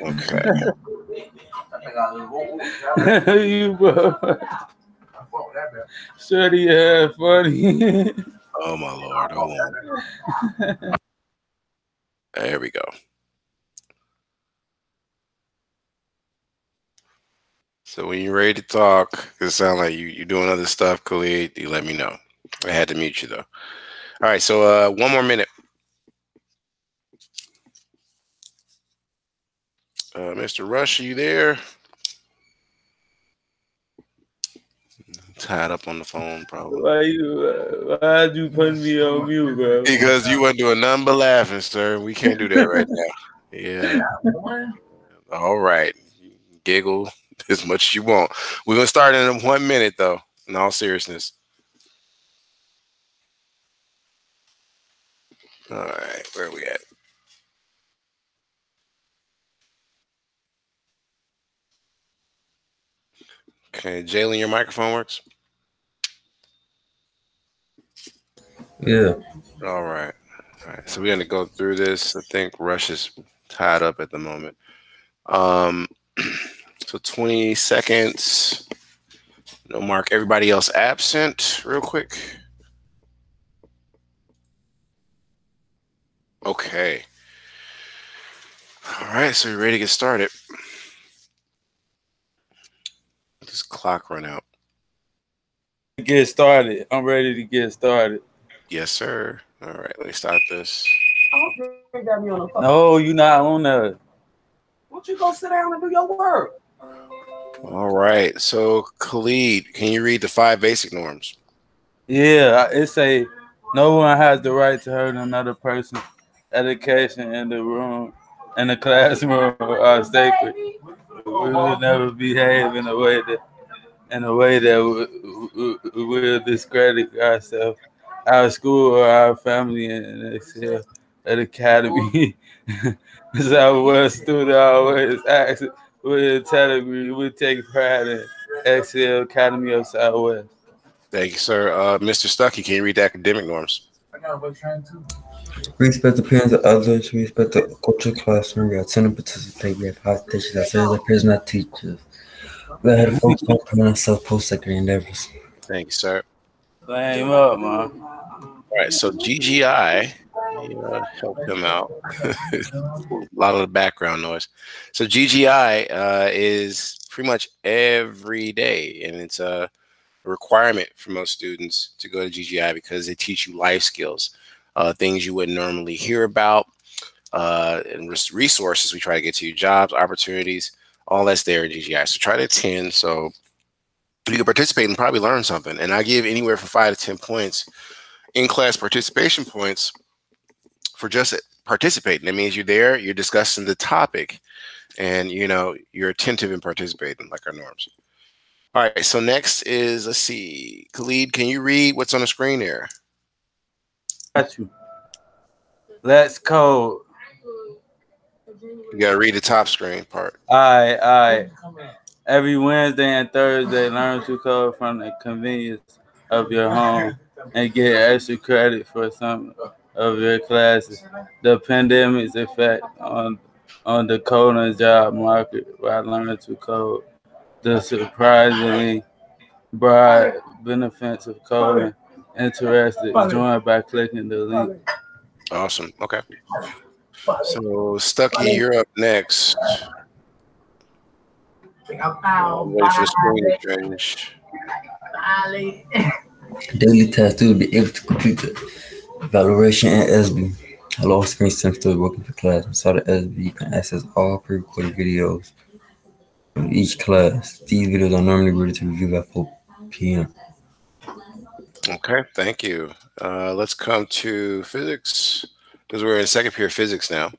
Okay. you bro. Shorty, yeah, funny. Oh my lord. Hold. There we go. So when you're ready to talk, it sounds like you you're doing other stuff, Khalid. You let me know. I had to mute you though. All right. So uh, one more minute. Uh, Mr. Rush, are you there? Tied up on the phone, probably. Why you? Uh, why'd you put me on mute, bro? Because you weren't doing nothing but laughing, sir. We can't do that right now. Yeah. All right. Giggle as much as you want. We're gonna start in one minute though, in all seriousness. All right, where are we at? Okay, Jalen, your microphone works? Yeah. All right. All right. So we're gonna go through this. I think Rush is tied up at the moment. Um so 20 seconds. No mark everybody else absent real quick. Okay. All right, so we're ready to get started. Let this clock run out. Get started. I'm ready to get started. Yes, sir. All right, let me start this. They got me on the phone. No, you're not on there. Won't you go sit down and do your work? All right. So Khalid, can you read the five basic norms? Yeah, it say no one has the right to hurt another person. Education in the room, in the classroom are sacred. We will never behave in a way that, in a way that will, will discredit ourselves, our school, or our family, and excel at academy. As I was student, I always ask with integrity. We take pride in Excel Academy of Southwest. Thank you, sir. Uh, Mr. Stuckey, can you read the academic norms? I got a train too. Respect the parents of others. Respect the culture classroom. We attend and participate. We have high teachers that serve the peers, not teachers. We had to focus on criminal self post secondary endeavors. Thank you, sir. Blame up, man. All right. So GGI, you know, help him out. a lot of the background noise. So GGI uh, is pretty much every day, and it's a requirement for most students to go to GGI because they teach you life skills, uh, things you wouldn't normally hear about, uh, and resources we try to get to you, jobs, opportunities, all that's there in GGI. So try to attend so you can participate and probably learn something. And I give anywhere from five to 10 points in class participation points for just participating. That means you're there, you're discussing the topic, and you know, you're attentive and participating like our norms. All right, so next is let's see, Khalid, can you read what's on the screen there? Got you. Let's code. You gotta read the top screen part. All right, all right. Every Wednesday and Thursday, learn to code from the convenience of your home and get extra credit for some of your classes. The pandemic's effect on on the coding job market by learning to code. The surprisingly broad benefits of coding. Interested, join by clicking the link. Awesome. Okay. So Stucky, you're up next. Wait for the screen to change. Daily task to be able to complete the evaluation and Edsby. Hello, screen center working for class. Inside the Edsby, you can access all pre-recorded videos of each class. These videos are normally ready to review by 4 p.m. Okay, thank you. Uh, let's come to physics because we're in second period physics now.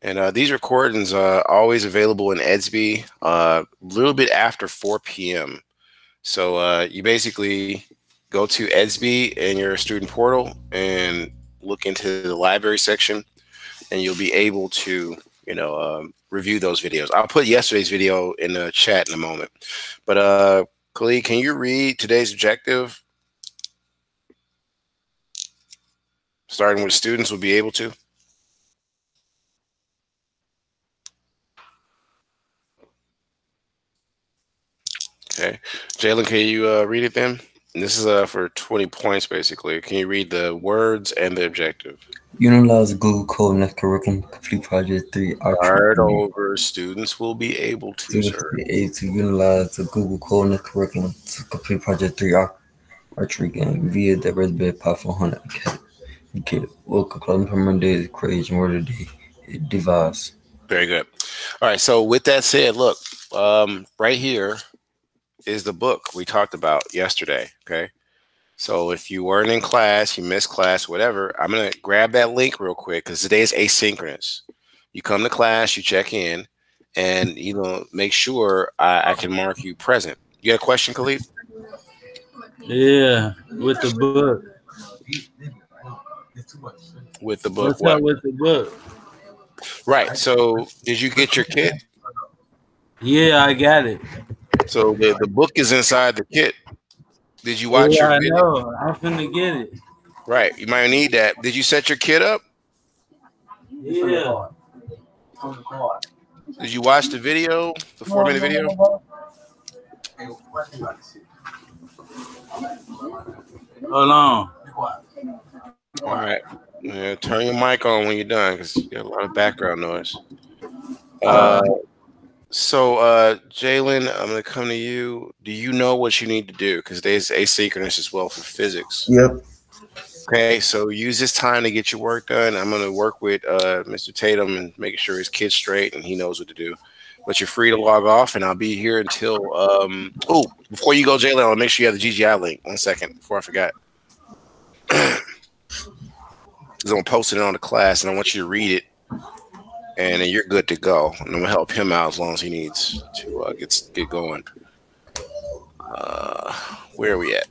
And uh, these recordings are always available in Edsby uh, a little bit after 4 p.m. So uh, you basically go to Edsby in your student portal and look into the library section, and you'll be able to, you know, um, review those videos. I'll put yesterday's video in the chat in a moment. But uh, Khalid, can you read today's objective? starting with students will be able to? Okay. Jalen, can you uh, read it then? And this is uh, for 20 points, basically. Can you read the words and the objective? Utilize Google Code the curriculum. Complete Project 3. Start over. Students will be able to, Students sir. will be able to utilize the Google Code the curriculum to complete Project 3 ar- archery game via the Raspberry Pi 400 Academy. Get welcome club permanent days creation word the device. Very good. All right. So with that said, look, um, right here is the book we talked about yesterday. Okay. So if you weren't in class, you missed class, whatever, I'm gonna grab that link real quick because today is asynchronous. You come to class, you check in, and you know make sure I, I can mark you present. You got a question, Khalid? Yeah, with the book. With the book, What's what? with the book? Right. So did you get your kit? Yeah, I got it. So the, the book is inside the kit. Did you watch yeah, your I know. I'm finna get it. Right. You might need that. Did you set your kid up? Yeah. Did you watch the video, the four minute video? Hold on. All right. Yeah, turn your mic on when you're done because you got a lot of background noise. Uh, so, uh, Jalen, I'm gonna come to you. Do you know what you need to do? Because there's asynchronous as well for physics. Yep. Okay, so use this time to get your work done. I'm gonna work with uh, Mr. Tatum and making sure his kid's straight and he knows what to do. But you're free to log off, and I'll be here until. Um, oh, before you go, Jalen, I'll make sure you have the GGI link. One second before I forgot. Because I'm posting it on the class, and I want you to read it, and then you're good to go. And I'm gonna help him out as long as he needs to uh, get get going. Uh, where are we at?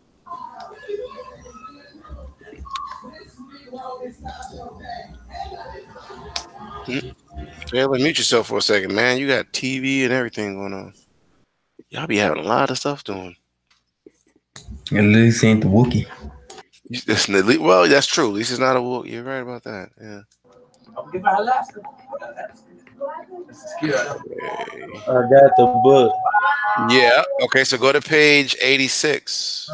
Jalen, mute yourself for a second, man. You got TV and everything going on. Y'all be having a lot of stuff doing. At least ain't the Wookie. That's Well, that's true. At least it's not a Wookie. You're right about that. Yeah. I got the book. Yeah. Okay. So go to page 86.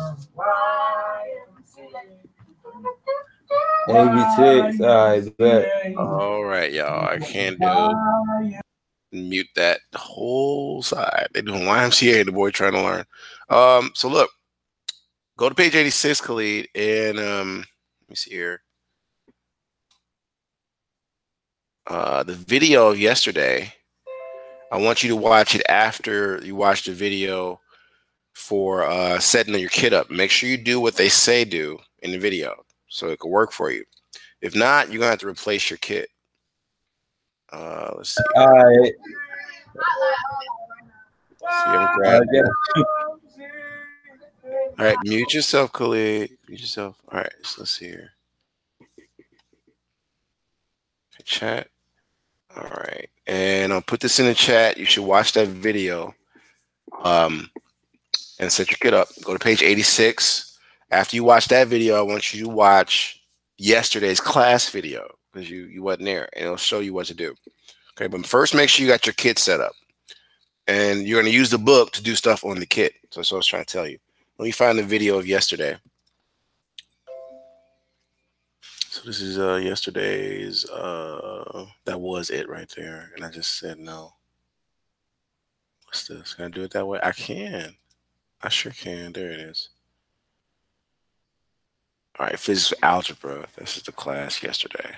86. All right, bet. All right, y'all. I can't do mute that whole side. They're doing YMCA. The boy trying to learn. Um. So look, go to page 86, Khalid, and um. Let me see here. Uh, the video of yesterday. I want you to watch it after you watch the video for uh, setting your kit up. Make sure you do what they say do in the video so it can work for you. If not, you're gonna have to replace your kit. Uh, let's see. All right. See, I'm I grabbing- All right, mute yourself, Khalid. Mute yourself. All right, so let's see here. Chat. All right, and I'll put this in the chat. You should watch that video. Um, and set your kit up. Go to page 86. After you watch that video, I want you to watch yesterday's class video because you you wasn't there, and it'll show you what to do. Okay, but first make sure you got your kit set up, and you're going to use the book to do stuff on the kit. So that's what I was trying to tell you. Let me find the video of yesterday. This is uh yesterday's uh that was it right there. And I just said no. What's this? Can I do it that way? I can. I sure can. There it is. All right, physics algebra. This is the class yesterday.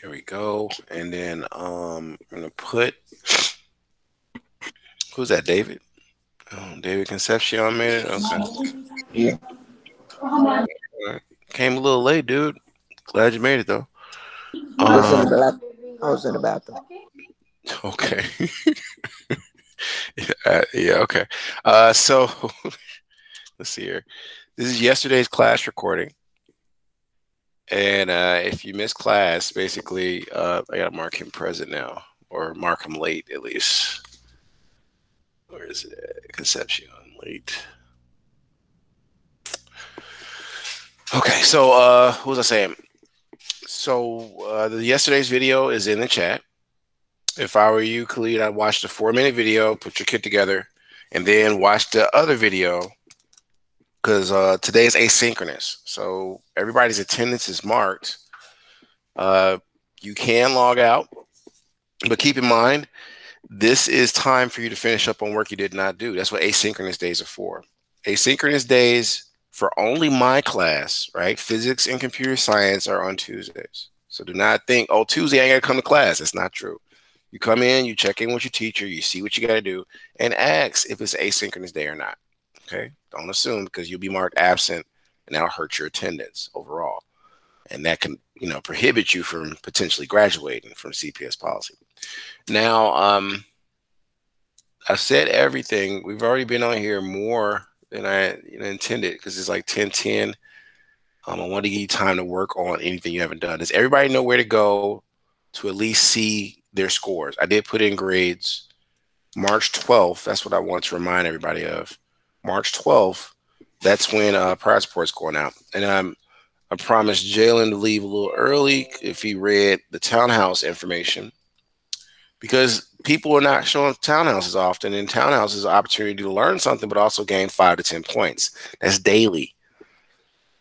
Here we go. And then um I'm gonna put who's that, David? Oh, David Concepcion made it. Okay. Yeah. Alright. Came a little late, dude. Glad you made it though. I was in Um, the bath- I was in the bathroom. okay. yeah, uh, yeah, okay. Uh so let's see here. This is yesterday's class recording. And uh, if you miss class, basically, uh, I got to mark him present now. or mark him late at least. Where is it? Concepcion late. Okay, so uh, what was I saying? So uh, the, yesterday's video is in the chat. If I were you, Khalid, I'd watch the four minute video, put your kit together, and then watch the other video because uh, today is asynchronous. So everybody's attendance is marked. Uh, you can log out, but keep in mind, this is time for you to finish up on work you did not do. That's what asynchronous days are for. Asynchronous days for only my class, right? Physics and computer science are on Tuesdays. So do not think, oh, Tuesday I got to come to class. That's not true. You come in, you check in with your teacher, you see what you got to do, and ask if it's asynchronous day or not. Okay. Don't assume because you'll be marked absent and that'll hurt your attendance overall. And that can, you know, prohibit you from potentially graduating from CPS policy. Now, um, I said everything. We've already been on here more than I intended because it's like 10 10. Um, I want to give you time to work on anything you haven't done. Does everybody know where to go to at least see their scores? I did put in grades. March 12th, that's what I want to remind everybody of. March 12th, that's when uh, report's going out. And um, I promised Jalen to leave a little early if he read the townhouse information because people are not showing townhouses often. And townhouses is an opportunity to learn something, but also gain five to 10 points. That's daily.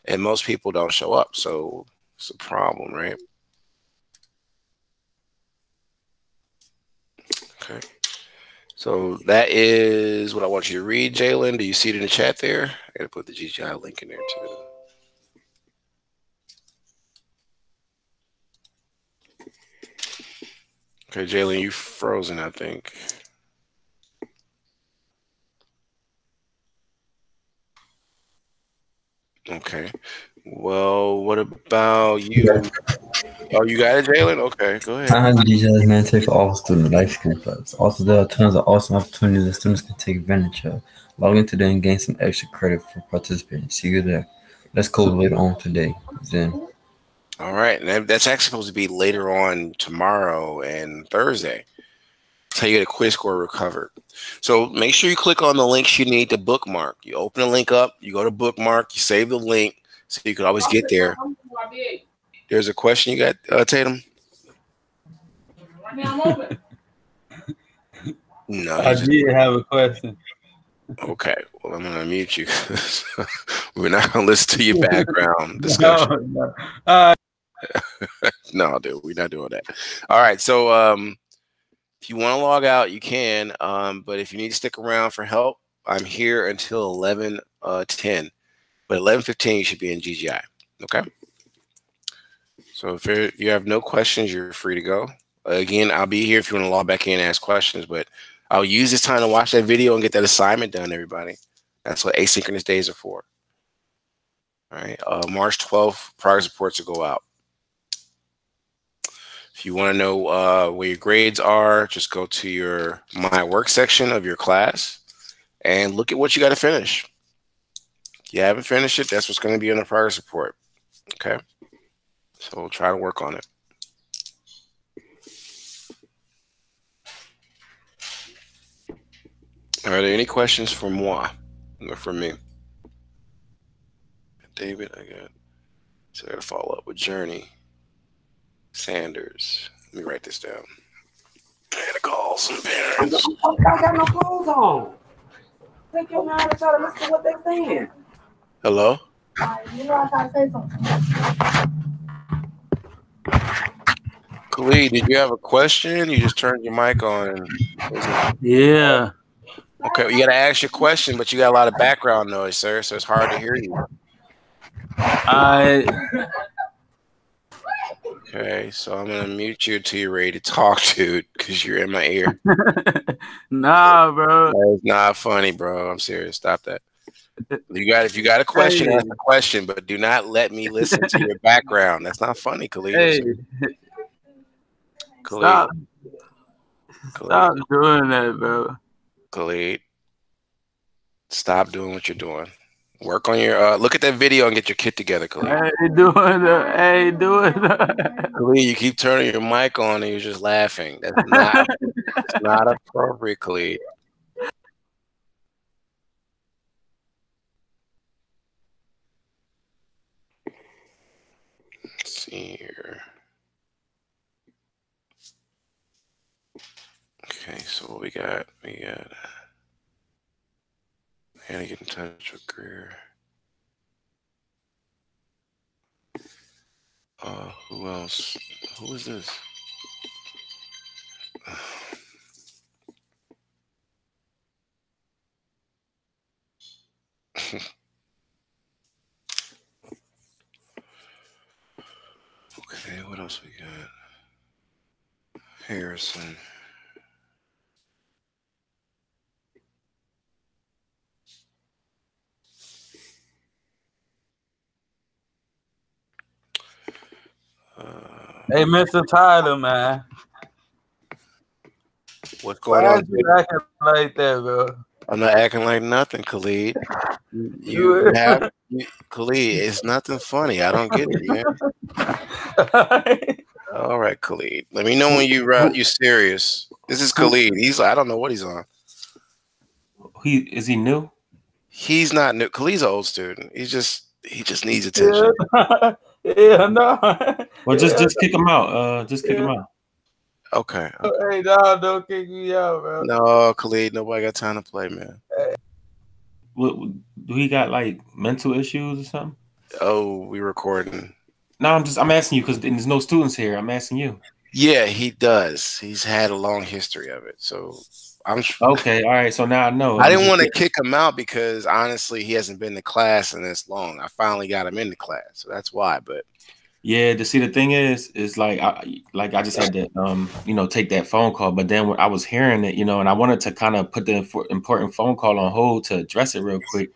And most people don't show up. So it's a problem, right? Okay. So that is what I want you to read, Jalen. Do you see it in the chat there? I got to put the GGI link in there too. Okay, Jalen, you frozen, I think. Okay. Well, what about you? Oh, you got it, Jalen? Okay, go ahead. Time DJs mandatory for all student life clubs. Also, there are tons of awesome opportunities that students can take advantage of. Log in today and gain some extra credit for participating. See you there. Let's go later on today. Then. All right, and that's actually supposed to be later on tomorrow and Thursday. That's how you get a quiz score recovered. So make sure you click on the links you need to bookmark. You open the link up, you go to bookmark, you save the link so you could always get there. There's a question you got, uh, Tatum? No, I just, did have a question. okay. Well, I'm gonna mute you. We're not gonna listen to your background discussion. No, no. Uh, no, dude, we're not doing that. All right, so um, if you want to log out, you can. Um, but if you need to stick around for help, I'm here until 11 uh, 10. But 11:15, you should be in GGI. Okay. So if you have no questions, you're free to go. Again, I'll be here if you want to log back in and ask questions. But I'll use this time to watch that video and get that assignment done. Everybody, that's what asynchronous days are for. All right. Uh, March 12th, progress reports will go out. If you want to know uh, where your grades are, just go to your My Work section of your class and look at what you got to finish. You haven't finished it, that's what's going to be in the progress report. Okay. So we'll try to work on it. Are there any questions for moi or for me? David, I got. So I got to follow up with Journey. Sanders. Let me write this down. I to call some parents. I got no clothes on. Take your mind and try to listen to what they're saying. Hello? You I gotta say something. Khalid, did you have a question? You just turned your mic on. yeah. Okay, you got to ask your question, but you got a lot of background noise, sir, so it's hard to hear you. I Okay, so I'm gonna mute you until you're ready to talk, dude, because you're in my ear. nah, bro. That's not funny, bro. I'm serious. Stop that. You got if you got a question, Hey. ask a question, but do not let me listen to your background. That's not funny, Khalid. Hey, Khalid, stop, Khalid, stop doing that, bro. Khalid. Stop doing what you're doing. Work on your uh look at that video and get your kit together, Khalid. Hey, doing the, hey, doing the. Khalid, you keep turning your mic on and you're just laughing. That's not that's not appropriate, Khalid. Here. Okay, so what we got? We got I gotta get in touch with Greer. Uh, who else? Who is this? okay, what else we got? Harrison. Hey, Mr. Tyler, man. what's going Why on? you acting like that, bro? I'm not acting like nothing, Khalid. You have you, Khalid. It's nothing funny. I don't get it, man. All right, Khalid. Let me know when you ra- you serious. This is Khalid. He's I don't know what he's on. He is he new? He's not new. Khalid's an old student. He's just he just needs attention. yeah, yeah, no. Well, just Yeah. just kick him out. Uh, just kick him out. Okay. Hey, no, don't kick me out, bro. No, Khalid. Nobody got time to play, man. What, do he got like mental issues or something? Oh, we recording. No, I'm just I'm asking you because there's no students here. I'm asking you. Yeah, he does. He's had a long history of it. So I'm. Okay, all right. So now I know. I didn't want to kick him out because honestly, he hasn't been to class in this long. I finally got him into class, so that's why. But Yeah, to see the thing is, is like I like I just had to um you know take that phone call, but then when I was hearing it, you know, and I wanted to kind of put the important phone call on hold to address it real quick,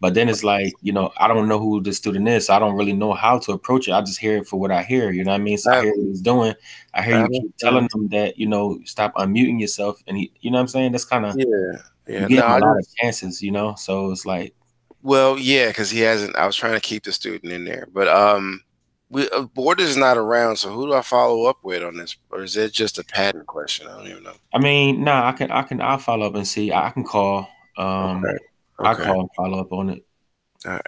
but then it's like you know I don't know who the student is, so I don't really know how to approach it. I just hear it for what I hear, you know what I mean? So I hear what he's doing. I hear you keep telling him that you know stop unmuting yourself, and he, you know what I'm saying? That's kind of yeah, you yeah. get No, a lot of chances, you know. So it's like Well, yeah, because he hasn't. I was trying to keep the student in there, but um, we uh, Borders is not around. So who do I follow up with on this, or is it just a patent question? I don't even know. I mean, nah, I can I can I'll follow up and see. I can call. Um, Okay. I call and follow up on it. All right.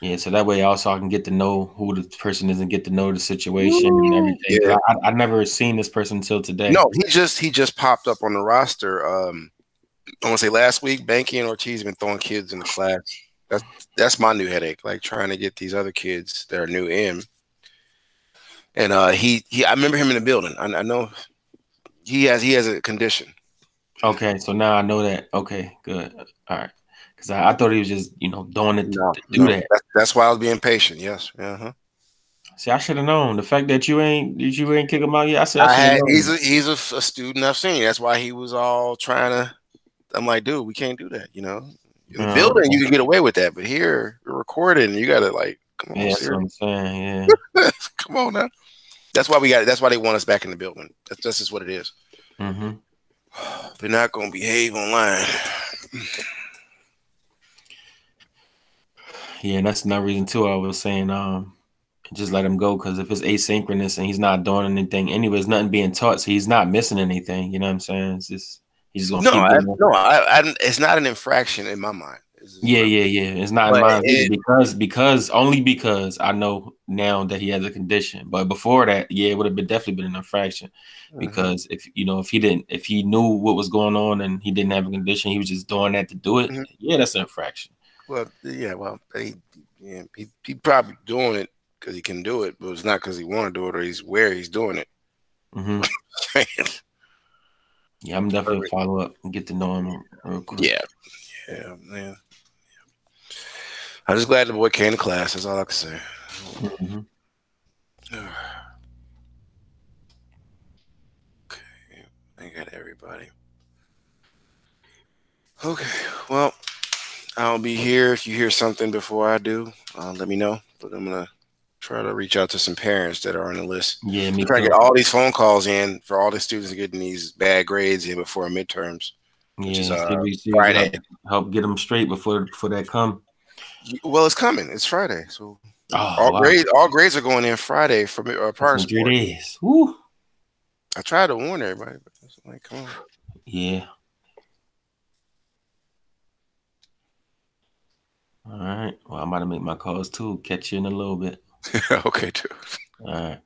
Yeah, so that way also I can get to know who the person is and get to know the situation and everything. Yeah. I, I never seen this person until today. No, he just he just popped up on the roster. Um, I want to say last week, Banky and Ortiz have been throwing kids in the class. That's that's my new headache. Like trying to get these other kids that are new in. And uh, he he, I remember him in the building. I, I know he has he has a condition. Okay, so now I know that. Okay, good. All right, because I, I thought he was just you know doing it to, No, to do no, that. That's, that's why I was being patient. Yes. Uh-huh. See, I should have known the fact that you ain't that you ain't kick him out yet. I said I I had, he's a, he's a, a student I've seen. That's why he was all trying to. I'm like, dude, we can't do that. You know, in the building you can get away with that, but here we're recording. You got to like, come on, yeah, that's what. I'm saying. Yeah. come on now. That's why we got. That's why they want us back in the building. That's that's just what it is. hmm They're not gonna behave online. Yeah, and that's another reason too. I was saying, um, just let him go because if it's asynchronous and he's not doing anything, anyways, nothing being taught, so he's not missing anything. You know what I'm saying? It's just he's just gonna No, I, no, I, I, it's not an infraction in my mind. Yeah, yeah, yeah. It's not in mine it- because because only because I know now that he has a condition. But before that, yeah, it would have been definitely been an infraction Mhm. because if you know if he didn't if he knew what was going on and he didn't have a condition, he was just doing that to do it. Mhm. Yeah, that's an infraction. Well, yeah, well, he, yeah, he, he probably doing it because he can do it, but it's not because he want to do it or he's where he's doing it. hmm Yeah, I'm definitely follow up and get to know him real quick. yeah, yeah, man. I'm just glad the boy came to class. That's all I can say. hmm Okay, I got everybody. Okay, well, I'll be here if you hear something before I do. Uh, let me know. But I'm gonna try to reach out to some parents that are on the list. Yeah, me Try to get all these phone calls in for all the students getting these bad grades in before midterms. which is, Yeah, uh, see, we- see, we Friday. gotta Help get them straight before before that come. Well, it's coming. It's Friday, so Oh, all wow. grades all grades are going in Friday for uh, In three sport. days. Woo. I tried to warn everybody, but it's like, come on. Yeah. All right. Well, I'm about to make my calls too. Catch you in a little bit. okay, dude. All right.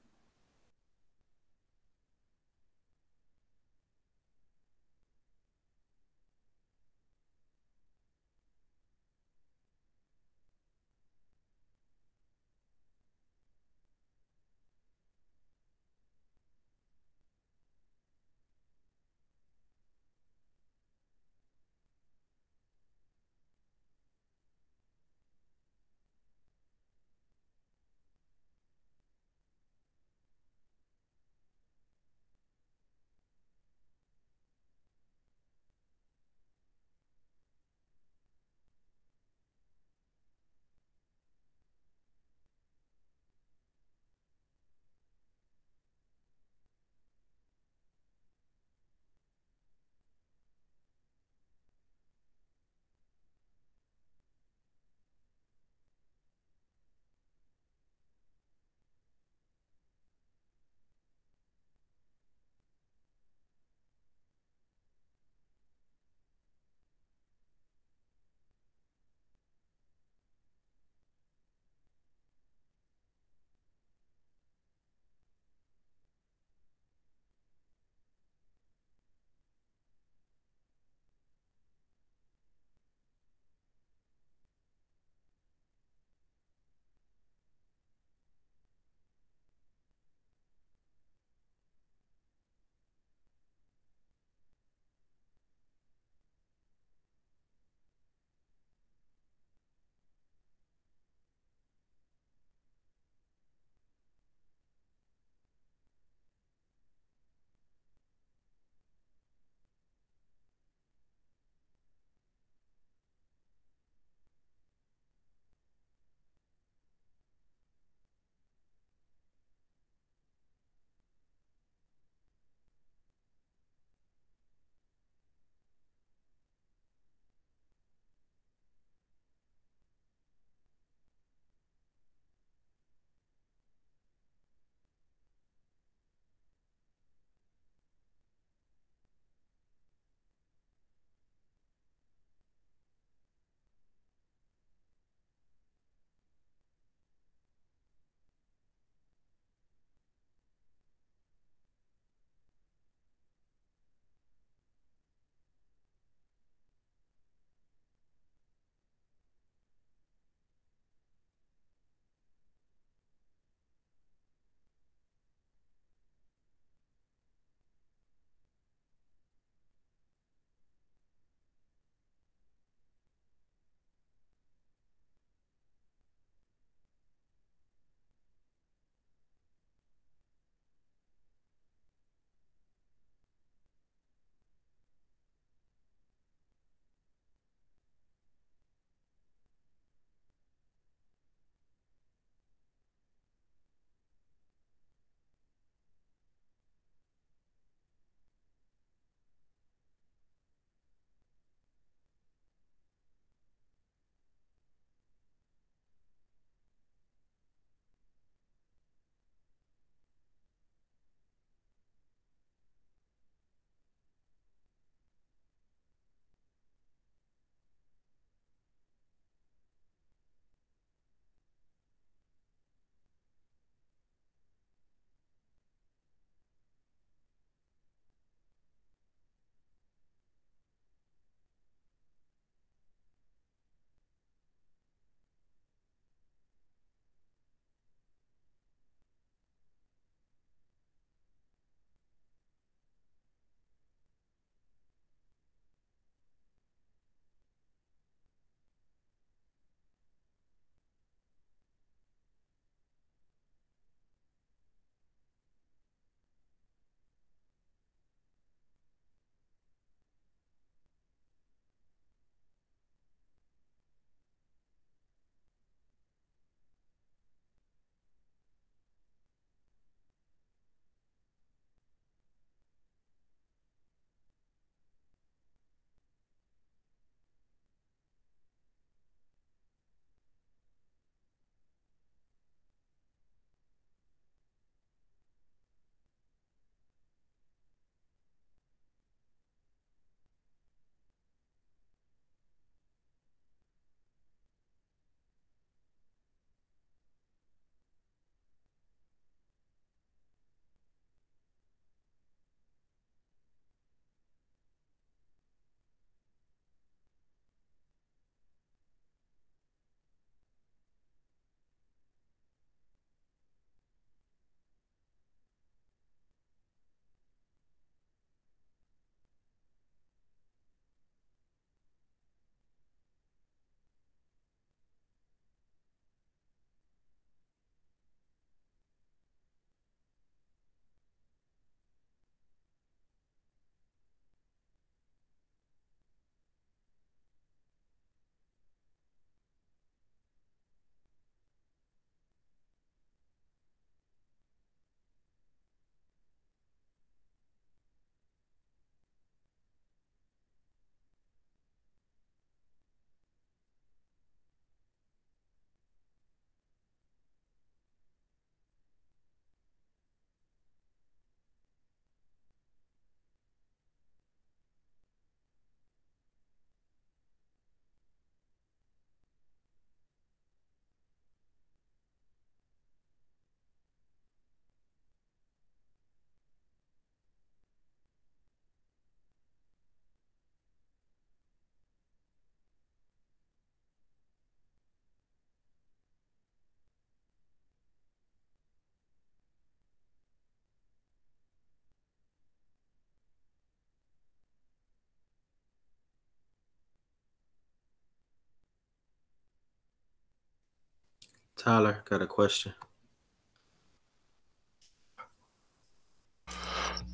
Tyler got a question.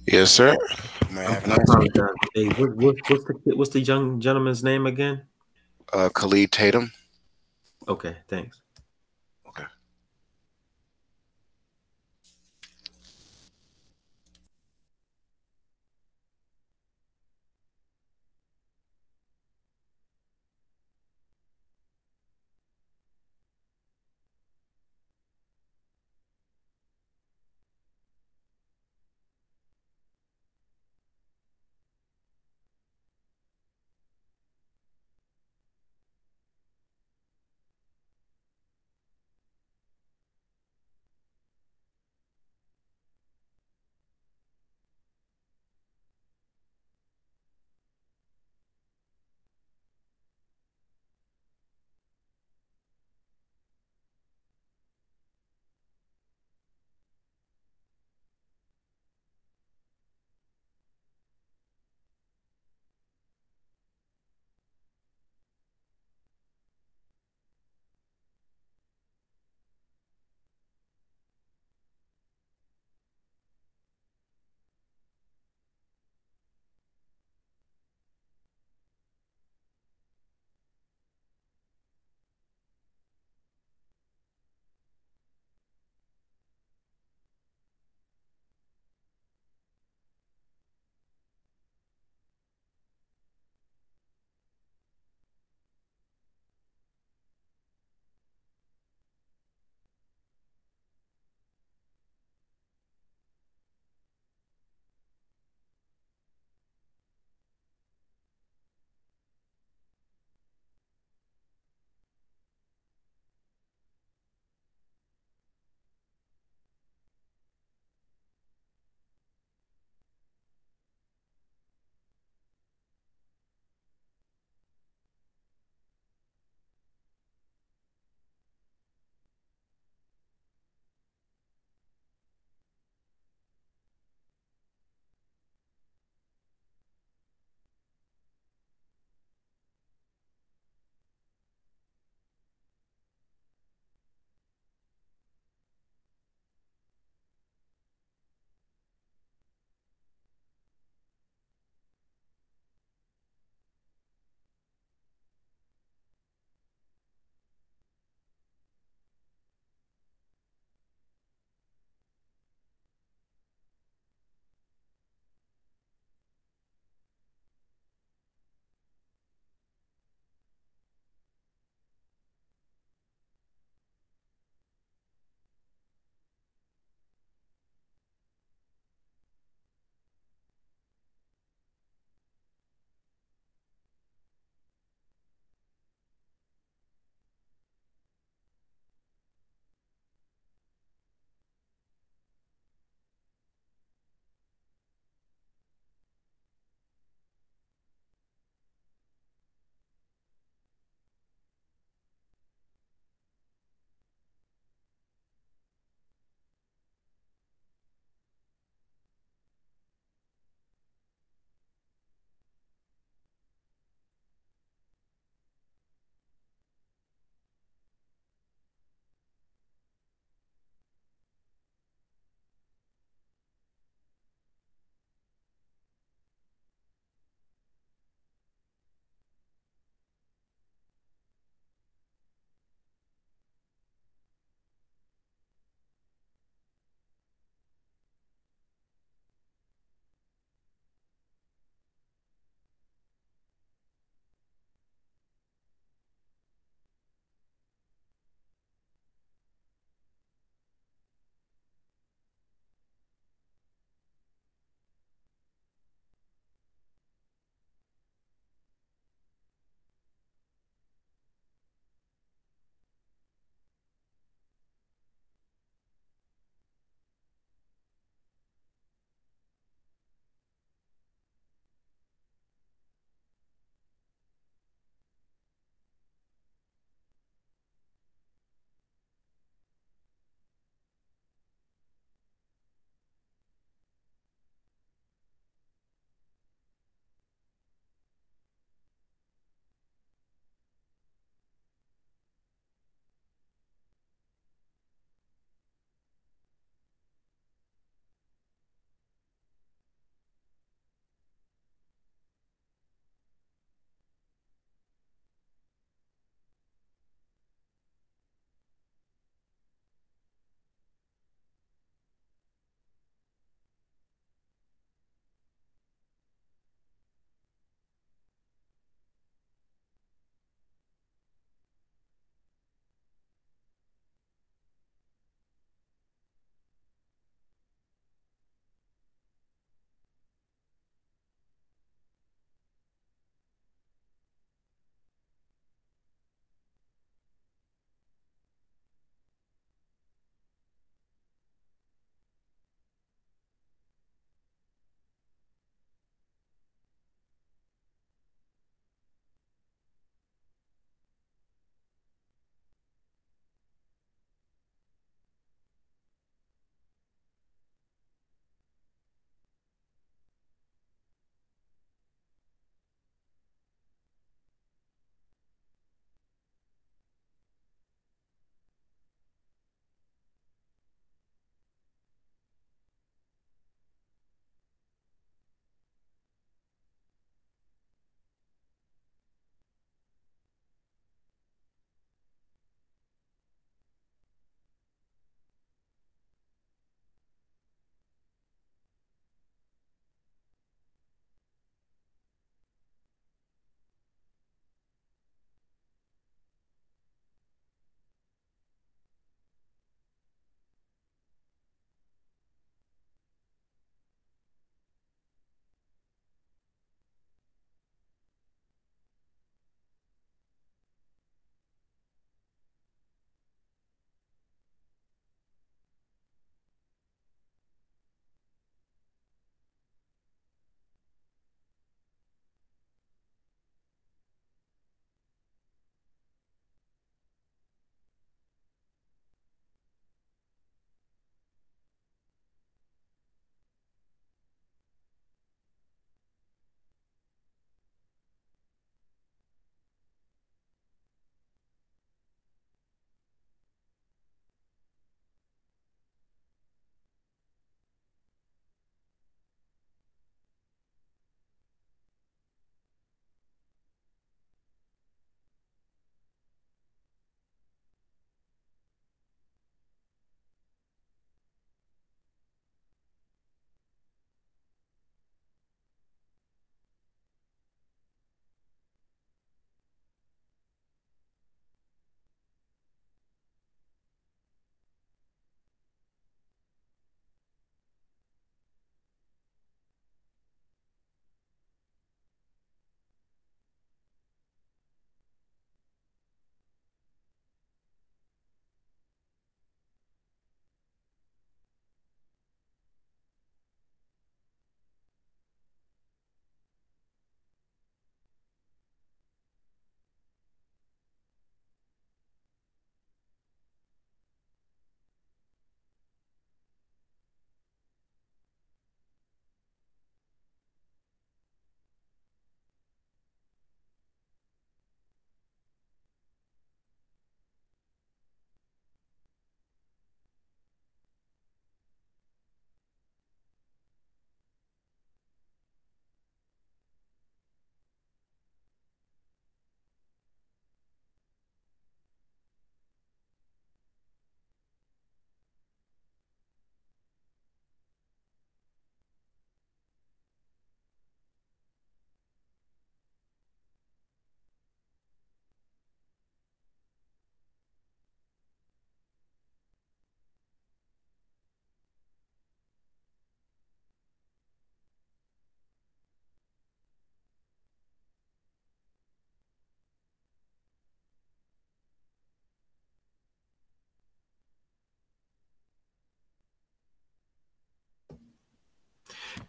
Yes, sir. May I I have an. Hey, what, what, what's the what's the young gentleman's name again? Uh, Khalid Tatum. Okay, thanks.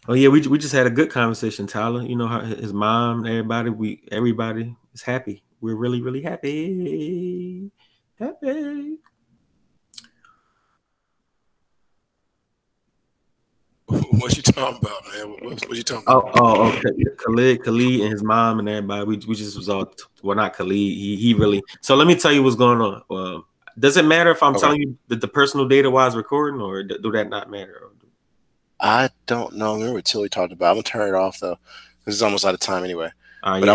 Oh yeah, we we just had a good conversation, Tyler. You know how his mom, everybody, we everybody is happy. We're really really happy, happy. What you talking about, man? What, what you talking about? Oh, oh, okay. Khalid, Khalid, and his mom and everybody. We, we just was all well, not Khalid. He he really. So let me tell you what's going on. Well, does it matter if I'm Okay. telling you that the personal data wise recording, or do that not matter? I don't know. I remember what Tilly talked about. I'm gonna turn it off though. This is almost out of time anyway. Uh, But yeah, I